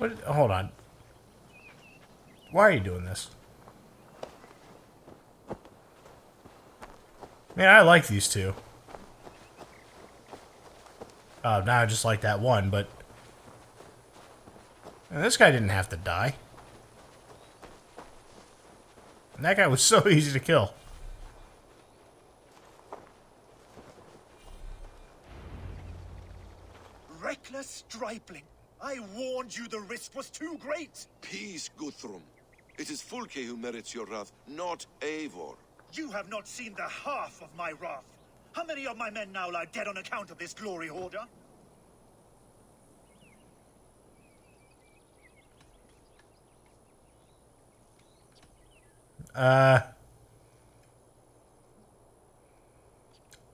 What? Hold on. Why are you doing this? Man, I like these two. Uh, now I just like that one, but... And this guy didn't have to die. And that guy was so easy to kill. Reckless stripling. I warned you the risk was too great. Peace, Guthrum. It is Fulke who merits your wrath, not Eivor. You have not seen the half of my wrath. How many of my men now lie dead on account of this glory hoarder? Uh...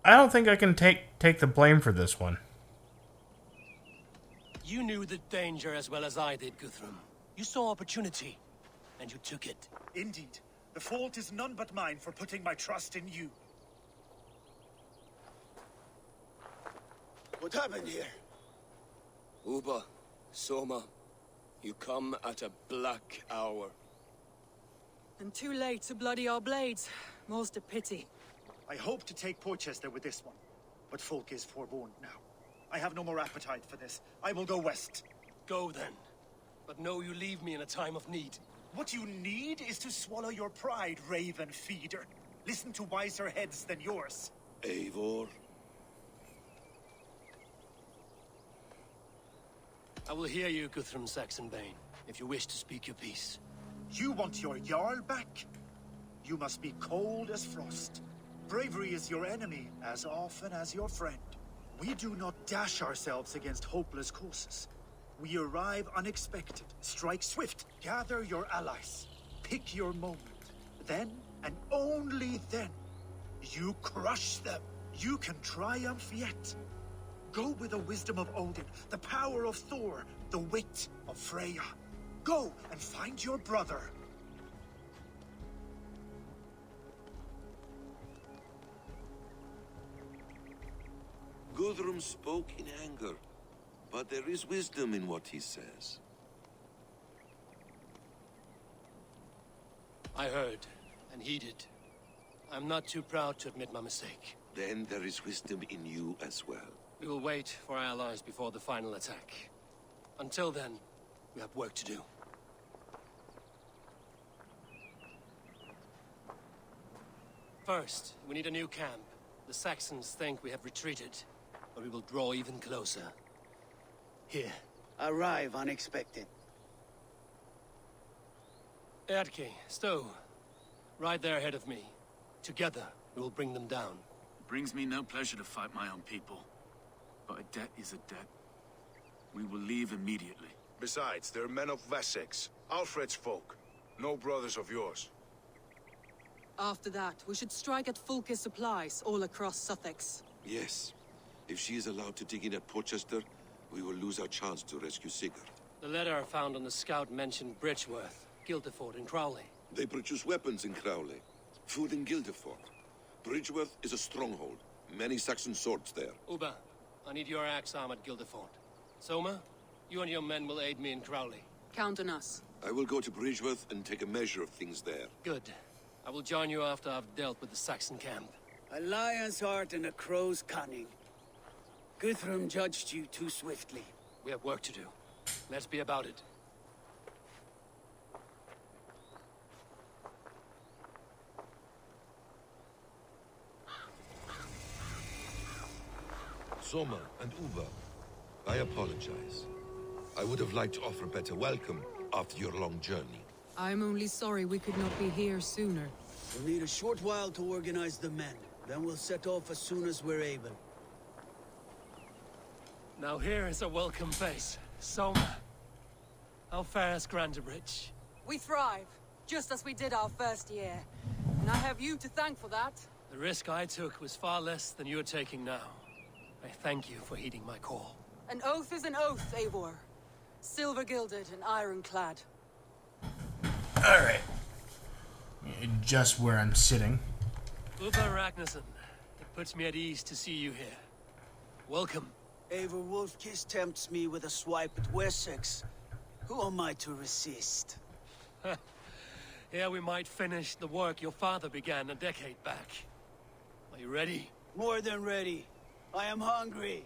I don't think I can take take the blame for this one. You knew the danger as well as I did, Guthrum. You saw opportunity, and you took it. Indeed. The fault is none but mine for putting my trust in you. What happened here? Ubba, Soma, you come at a black hour. And too late to bloody our blades. Most a pity. I hope to take Porchester with this one, but Fulke is forewarned now. I have no more appetite for this. I will go west. Go then. But know you leave me in a time of need. What you need is to swallow your pride, Raven Feeder. Listen to wiser heads than yours. Eivor? I will hear you, Guthrum Saxonbane, if you wish to speak your piece. You want your Jarl back? You must be cold as frost. Bravery is your enemy as often as your friend. We do not dash ourselves against hopeless courses. We arrive unexpected, strike swift, gather your allies, pick your moment. Then, and only then, you crush them. You can triumph yet. Go with the wisdom of Odin, the power of Thor, the wit of Freya. Go and find your brother. Guthrum spoke in anger, but there is wisdom in what he says. I heard, and heeded. I'm not too proud to admit my mistake. Then there is wisdom in you as well. We will wait for our allies before the final attack. Until then, we have work to do. First, we need a new camp. The Saxons think we have retreated, but we will draw even closer. Here. Arrive unexpected. Erke, Stowe. ride there ahead of me. Together, we will bring them down. It brings me no pleasure to fight my own people. But a debt is a debt. We will leave immediately. Besides, they're men of Wessex, Alfred's folk. No brothers of yours. After that, we should strike at Fulke's supplies all across Sussex. Yes. If she is allowed to dig in at Porchester, we will lose our chance to rescue Sigurd. The letter found on the scout mentioned Bridgeworth, Guildeford, and Crowley. They produce weapons in Crowley. Food in Guildeford. Bridgeworth is a stronghold. Many Saxon swords there. Ubba, I need your axe arm at Guildeford. Soma, you and your men will aid me in Crowley. Count on us. I will go to Bridgeworth and take a measure of things there. Good. I will join you after I've dealt with the Saxon camp. A lion's heart and a crow's cunning. Guthrum judged you too swiftly. We have work to do. Let's be about it. Soma and Ubba, I apologize. I would have liked to offer a better welcome after your long journey. I'm only sorry we could not be here sooner. We'll need a short while to organize the men. Then we'll set off as soon as we're able. Now here is a welcome face. Soma. How fares Grantebridge? We thrive, just as we did our first year. And I have you to thank for that. The risk I took was far less than you're taking now. I thank you for heeding my call. An oath is an oath, Eivor. Silver-gilded and ironclad. Alright. Just where I'm sitting. Ubba Ragnarsson, it puts me at ease to see you here. Welcome. Eivor Wolfkiss tempts me with a swipe at Wessex. Who am I to resist? Here we might finish the work your father began a decade back. Are you ready? More than ready. I am hungry.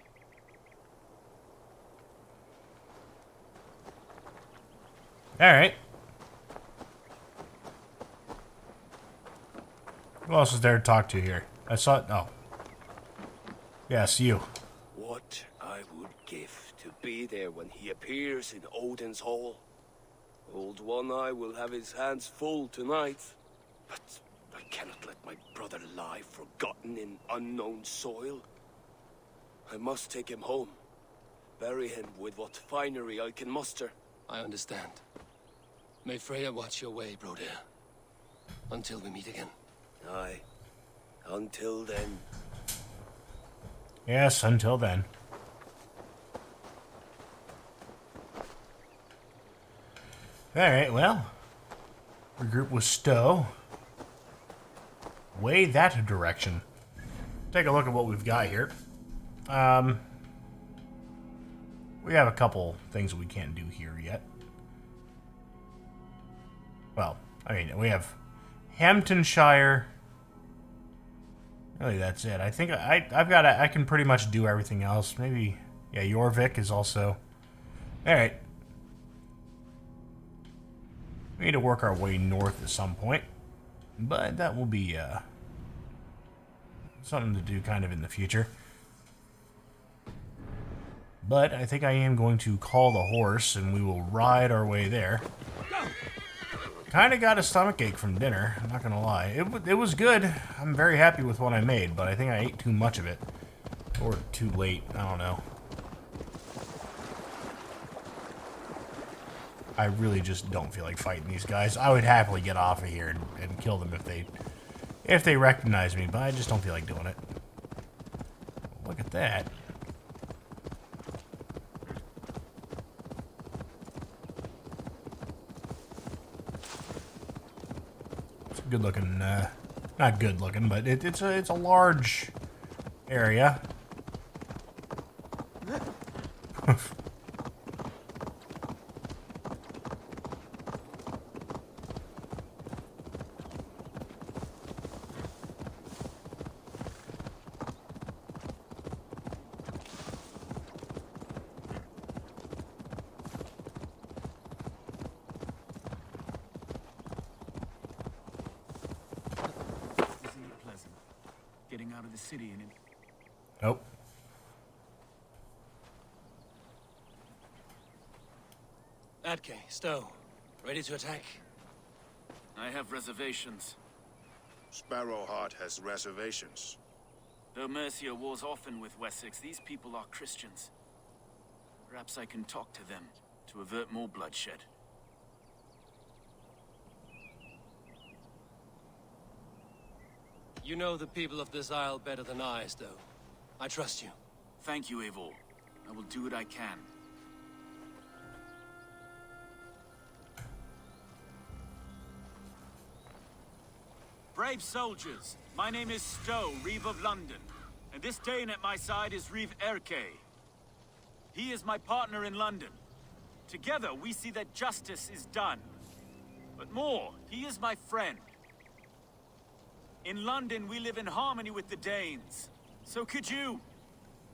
All right. Who else is there to talk to here? I saw. it. Oh. Yes, you. What I would give to be there when he appears in Odin's hall. Old One Eye will have his hands full tonight. But I cannot let my brother lie forgotten in unknown soil. I must take him home. Bury him with what finery I can muster. I understand. May Freya watch your way, Brodir. Until we meet again. Aye. Until then. Yes, until then. Alright, well. Regroup with Stowe. Way that direction. Take a look at what we've got here. Um, we have a couple things we can't do here yet. Well, I mean, we have Hamptonshire. Really, that's it. I think I, I've got. A, I can pretty much do everything else. Maybe, yeah. Jorvik is also. All right. We need to work our way north at some point, but that will be uh, something to do kind of in the future. But I think I am going to call the horse, and we will ride our way there. Kind of got a stomach ache from dinner, I'm not going to lie. It, it was good. I'm very happy with what I made, but I think I ate too much of it. Or too late, I don't know. I really just don't feel like fighting these guys. I would happily get off of here and, and kill them if they if they recognize me, but I just don't feel like doing it. Look at that. good looking, uh, not good looking, but it, it's a it's a large area. out of the city in it. Nope. Erke, Stowe, ready to attack? I have reservations. Sparrowheart has reservations. Though Mercia wars often with Wessex, these people are Christians. Perhaps I can talk to them to avert more bloodshed. You know the people of this isle better than I, Stowe. I trust you. Thank you, Eivor. I will do what I can. Brave soldiers, my name is Stowe, Reeve of London, and this Dane at my side is Reeve Erke. He is my partner in London. Together, we see that justice is done. But more, he is my friend. In London, we live in harmony with the Danes. So could you.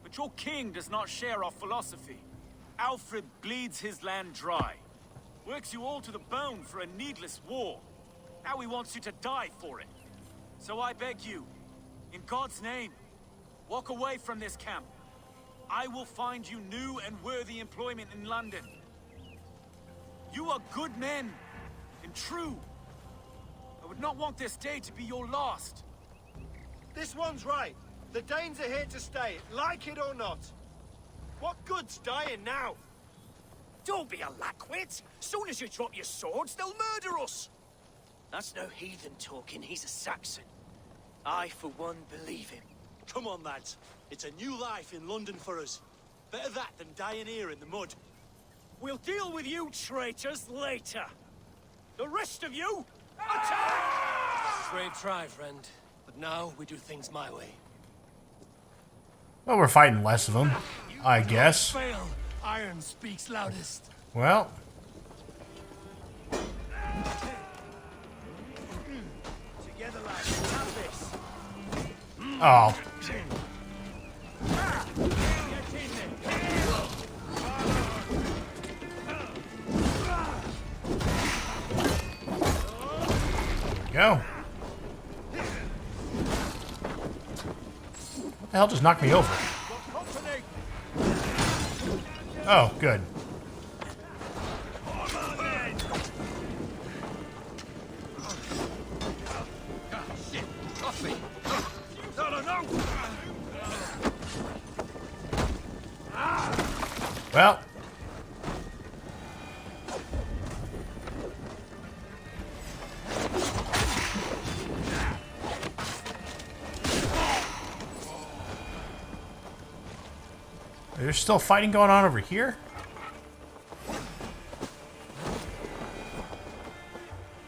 But your king does not share our philosophy. Alfred bleeds his land dry. Works you all to the bone for a needless war. Now he wants you to die for it. So I beg you, in God's name, walk away from this camp. I will find you new and worthy employment in London. You are good men, and true. I would not want this day to be your last. This one's right. The Danes are here to stay, like it or not. What good's dying now? Don't be a lackwit. Soon as you drop your swords, they'll murder us. That's no heathen talking, he's a Saxon. I, for one, believe him. Come on, lads. It's a new life in London for us. Better that than dying here in the mud. We'll deal with you traitors later. The rest of you, attack! Brave try, friend. But now we do things my way. Well, we're fighting less of them, I guess. Fail. Iron speaks loudest. Well, Oh. Go. What the hell just knocked me over? Oh, good. Well. There's still fighting going on over here?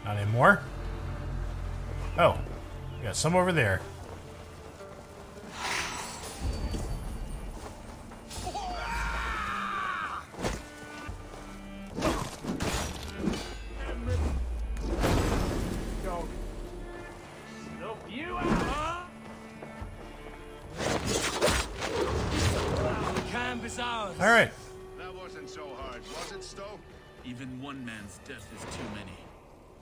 Not anymore. Oh, we got some over there. Is ours. All right. That wasn't so hard, was it, Stowe? Even one man's death is too many.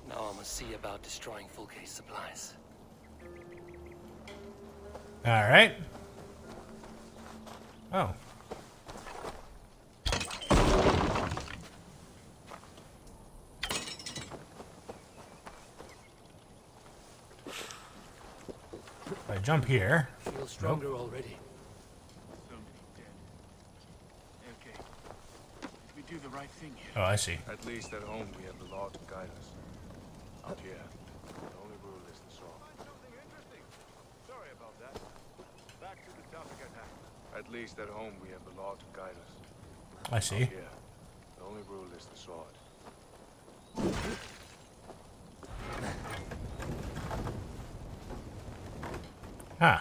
Now I must see about destroying Fulke's supplies. All right. Oh. If I jump here. Feel stronger already. So many dead. Okay. We do the right thing here. Oh, I see. At least at home we have the law to guide us. Out here, the only rule is the sword. Sorry about that. Back to the topic at hand. At least at home we have the law to guide us. I see. Out here, the only rule is the sword. Huh.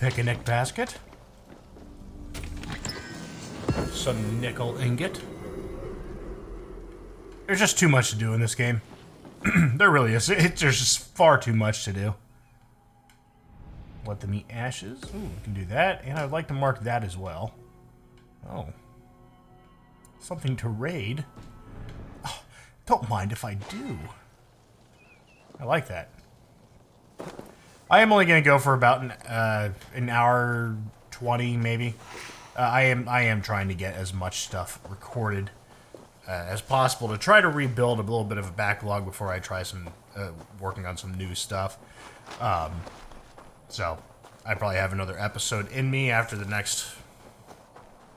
Picnic basket. Some nickel ingot. There's just too much to do in this game. there really is. It, there's just far too much to do. Let them eat ashes. Ooh, we can do that. And I'd like to mark that as well. Oh. Something to raid. Oh, don't mind if I do. I like that. I am only going to go for about an, uh, an hour 20 maybe. Uh, I am I am trying to get as much stuff recorded uh, as possible to try to rebuild a little bit of a backlog before I try some uh, working on some new stuff. Um, so I probably have another episode in me after the next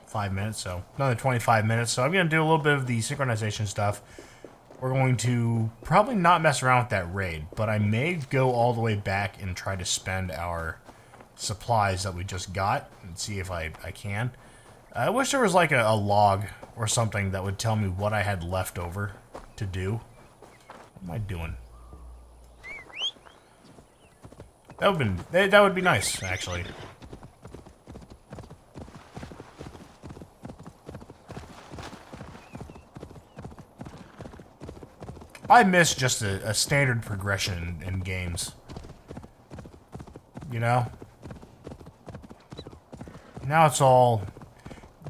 five minutes, so another 25 minutes. So I'm going to do a little bit of the synchronization stuff. We're going to probably not mess around with that raid, but I may go all the way back and try to spend our supplies that we just got and see if I, I can. I wish there was like a, a log or something that would tell me what I had left over to do. What am I doing? That would been that that would be nice, actually. I miss just a, a standard progression in, games. You know? Now it's all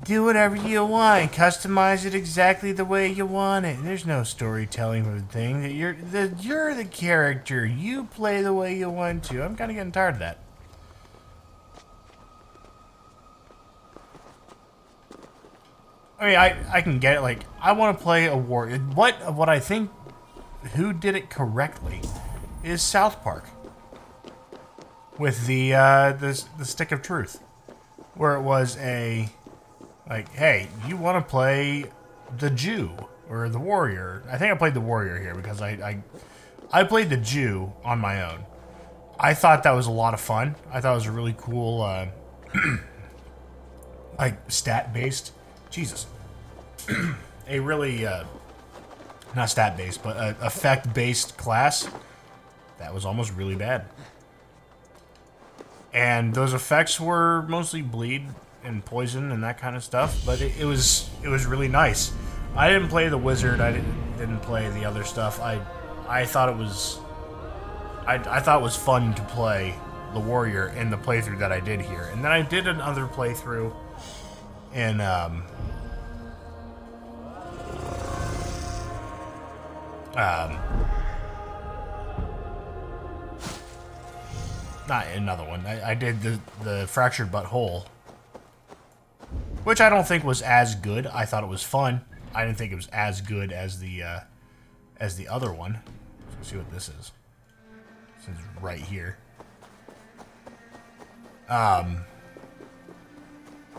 do whatever you want, customize it exactly the way you want it. There's no storytelling the thing. That you're the you're the character. You play the way you want to. I'm kind of getting tired of that. I mean, I I can get it. Like, I want to play a war. What what I think, who did it correctly, is South Park. With the uh, the the stick of truth, where it was a like, hey, you want to play the Jew or the warrior? I think I played the warrior here because I, I, I played the Jew on my own. I thought that was a lot of fun. I thought it was a really cool, uh, like stat based. Jesus, a really uh, not stat based, but a effect based class. That was almost really bad. And those effects were mostly bleed and poison and that kind of stuff. But it, it was it was really nice. I didn't play the wizard. I didn't didn't play the other stuff. I I thought it was I I thought it was fun to play the warrior in the playthrough that I did here, and then I did another playthrough in um um not another one. I, I did the the fractured but whole, which I don't think was as good. I thought it was fun. I didn't think it was as good as the uh, as the other one. Let's see what this is. This is right here. Um,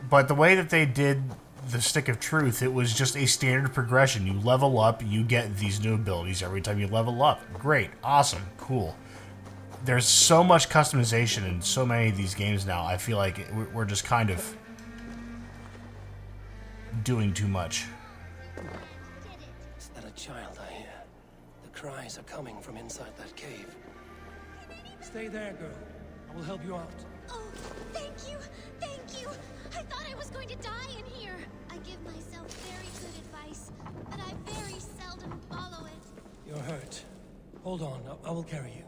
but the way that they did the Stick of Truth, it was just a standard progression. You level up, you get these new abilities every time you level up. Great, awesome, cool. There's so much customization in so many of these games now. I feel like we're just kind of doing too much. Is that a child I hear? The cries are coming from inside that cave. Stay there, girl. I will help you out. Oh, thank you! Thank you! I thought I was going to die in here. I give myself very good advice, but I very seldom follow it. You're hurt. Hold on, I, I will carry you.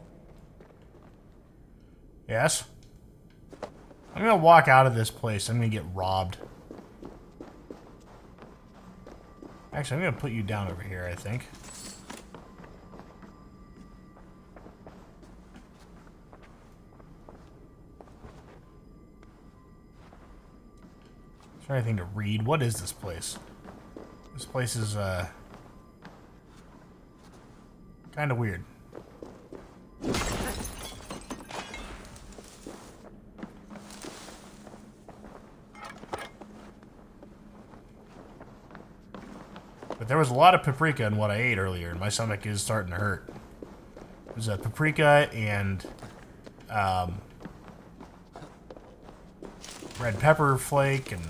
Yes? I'm gonna walk out of this place. I'm gonna get robbed. Actually, I'm gonna put you down over here, I think. There anything to read? What is this place? This place is, uh... Kind of weird. But there was a lot of paprika in what I ate earlier, and my stomach is starting to hurt. There's a paprika and um, red pepper flake and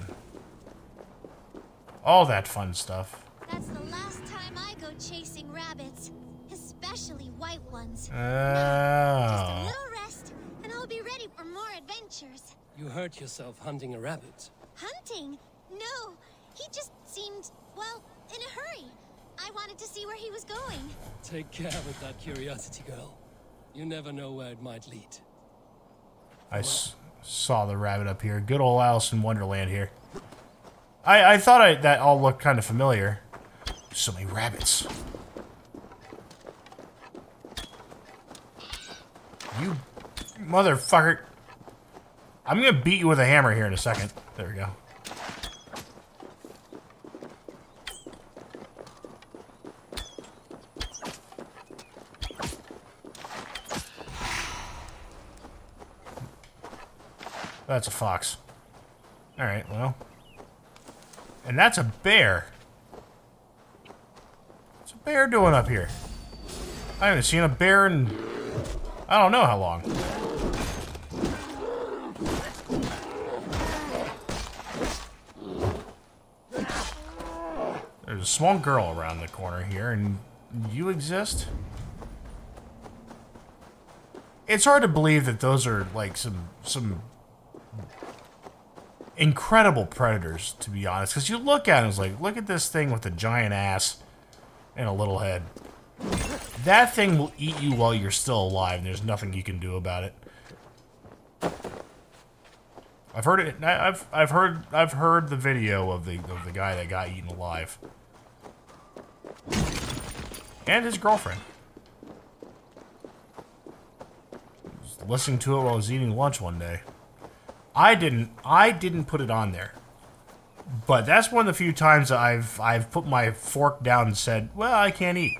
all that fun stuff. That's the last time I go chasing rabbits, especially white ones. Oh. Just a little rest, and I'll be ready for more adventures. You hurt yourself hunting a rabbit. Hunting? No, he just seemed, well, in a hurry. I wanted to see where he was going. Take care with that curiosity, girl. You never know where it might lead. I saw the rabbit up here. Good old Alice in Wonderland here. I, I thought I, that all looked kind of familiar. So many rabbits. You motherfucker. I'm gonna beat you with a hammer here in a second. There we go. That's a fox. Alright, well. And that's a bear. What's a bear doing up here? I haven't seen a bear in... I don't know how long. There's a small girl around the corner here, and you exist? It's hard to believe that those are, like, some... some incredible predators, to be honest. Because you look at it, it's like, look at this thing with a giant ass and a little head. That thing will eat you while you're still alive, and there's nothing you can do about it. I've heard it. I've I've heard I've heard the video of the of the guy that got eaten alive, and his girlfriend. Listening to it while I was eating lunch one day. I didn't I didn't put it on there. But that's one of the few times I've I've put my fork down and said, "Well, I can't eat."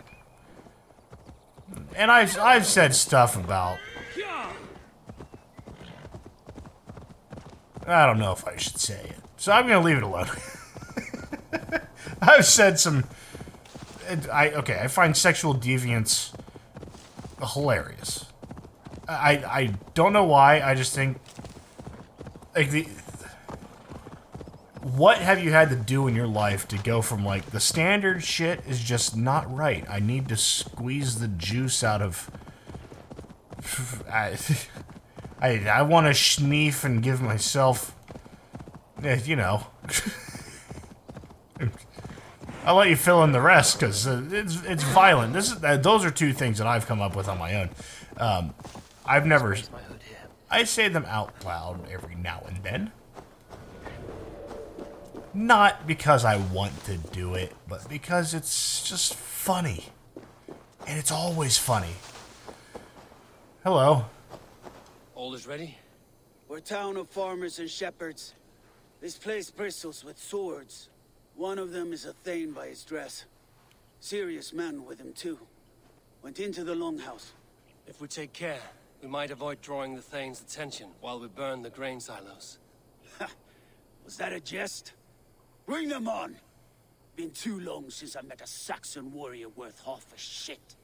And I've I've said stuff about I don't know if I should say it. So I'm going to leave it alone. I've said some I okay, I find sexual deviance hilarious. I I don't know why. I just think like the what have you had to do in your life to go from like the standard shit is just not right. I need to squeeze the juice out of I I, I want to sneef and give myself you know I'll let you fill in the rest because uh, it's it's violent. This is uh, those are two things that I've come up with on my own. Um, I've never. I say them out loud every now and then. Not because I want to do it, but because it's just funny. And it's always funny. Hello. All is ready? We're a town of farmers and shepherds. This place bristles with swords. One of them is a Thane by his dress. Serious man with him, too. Went into the longhouse. If we take care, we might avoid drawing the Thane's attention while we burn the grain silos. Was that a jest? Bring them on! Been too long since I met a Saxon warrior worth half a shit.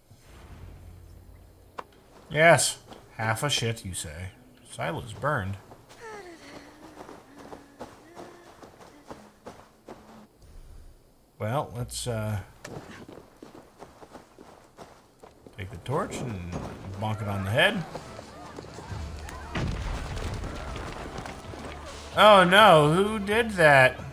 Yes. Half a shit, you say. Silo's burned. Well, let's uh, take the torch and bonk it on the head. Oh no, who did that?